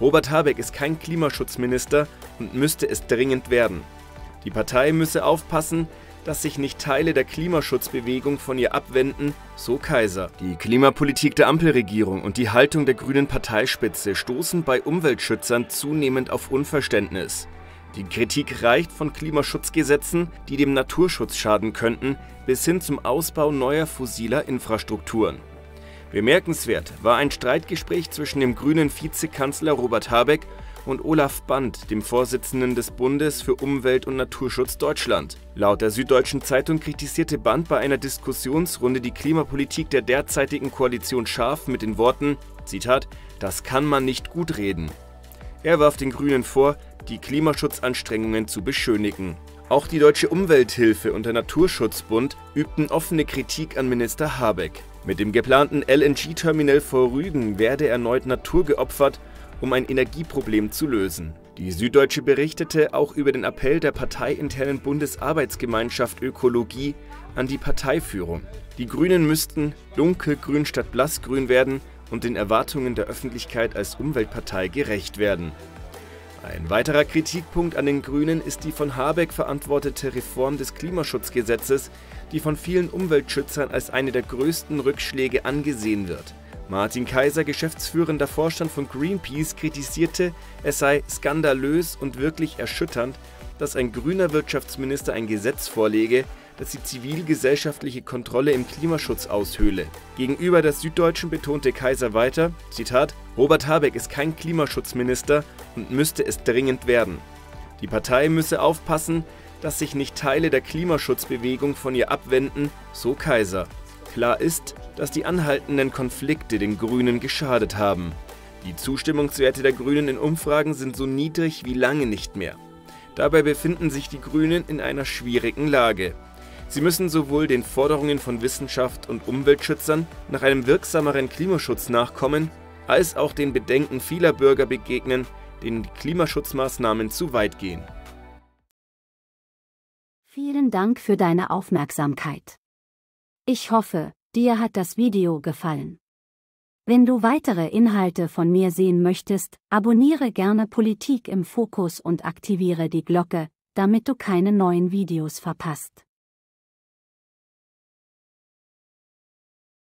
Robert Habeck ist kein Klimaschutzminister und müsste es dringend werden. Die Partei müsse aufpassen, dass sich nicht Teile der Klimaschutzbewegung von ihr abwenden, so Kaiser. Die Klimapolitik der Ampelregierung und die Haltung der grünen Parteispitze stoßen bei Umweltschützern zunehmend auf Unverständnis. Die Kritik reicht von Klimaschutzgesetzen, die dem Naturschutz schaden könnten, bis hin zum Ausbau neuer fossiler Infrastrukturen. Bemerkenswert war ein Streitgespräch zwischen dem grünen Vizekanzler Robert Habeck und Olaf Band, dem Vorsitzenden des Bundes für Umwelt und Naturschutz Deutschland. Laut der Süddeutschen Zeitung kritisierte Band bei einer Diskussionsrunde die Klimapolitik der derzeitigen Koalition scharf mit den Worten, Zitat, das kann man nicht gut reden. Er warf den Grünen vor, die Klimaschutzanstrengungen zu beschönigen. Auch die Deutsche Umwelthilfe und der Naturschutzbund übten offene Kritik an Minister Habeck. Mit dem geplanten LNG-Terminal vor Rügen werde erneut Natur geopfert, um ein Energieproblem zu lösen. Die Süddeutsche berichtete auch über den Appell der parteiinternen Bundesarbeitsgemeinschaft Ökologie an die Parteiführung. Die Grünen müssten dunkelgrün statt blassgrün werden und den Erwartungen der Öffentlichkeit als Umweltpartei gerecht werden. Ein weiterer Kritikpunkt an den Grünen ist die von Habeck verantwortete Reform des Klimaschutzgesetzes, die von vielen Umweltschützern als eine der größten Rückschläge angesehen wird. Martin Kaiser, geschäftsführender Vorstand von Greenpeace, kritisierte, es sei skandalös und wirklich erschütternd, dass ein grüner Wirtschaftsminister ein Gesetz vorlege, das die zivilgesellschaftliche Kontrolle im Klimaschutz aushöhle. Gegenüber der Süddeutschen betonte Kaiser weiter, Zitat, Robert Habeck ist kein Klimaschutzminister und müsste es dringend werden. Die Partei müsse aufpassen, dass sich nicht Teile der Klimaschutzbewegung von ihr abwenden, so Kaiser. Klar ist, dass die anhaltenden Konflikte den Grünen geschadet haben. Die Zustimmungswerte der Grünen in Umfragen sind so niedrig wie lange nicht mehr. Dabei befinden sich die Grünen in einer schwierigen Lage. Sie müssen sowohl den Forderungen von Wissenschaft und Umweltschützern nach einem wirksameren Klimaschutz nachkommen, als auch den Bedenken vieler Bürger begegnen, denen die Klimaschutzmaßnahmen zu weit gehen. Vielen Dank für deine Aufmerksamkeit. Ich hoffe, dir hat das Video gefallen. Wenn du weitere Inhalte von mir sehen möchtest, abonniere gerne Politik im Fokus und aktiviere die Glocke, damit du keine neuen Videos verpasst.